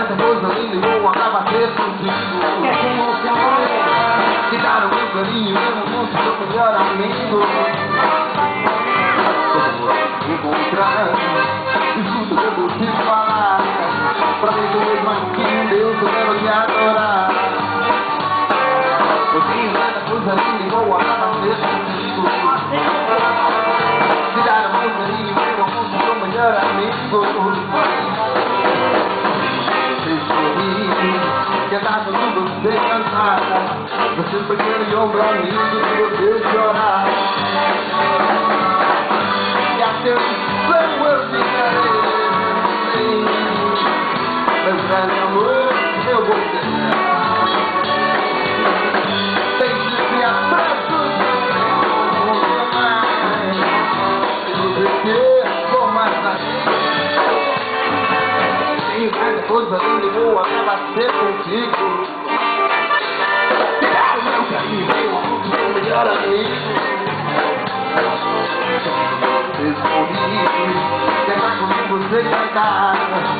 essa coisa linda e vou acabar ser sentido. Como se amor, te dar um carinho, eu não sou o melhor amigo. Só encontrar, escuta o que eu vou te falar. Pra mim, tu és mais que Deus, eu quero te adorar. Eu tenho essa coisa linda e vou acabar ser. Dado no você cantar Você pequeno e ombro amigo, se você chorar E a teu sangue eu ficarei Meu grande amor, eu vou ter Beijos e abraços Nunca mais Se você quer, por mais Tenho meu melhor amigo sorri, quer comigo você cantar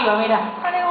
arriba, mira.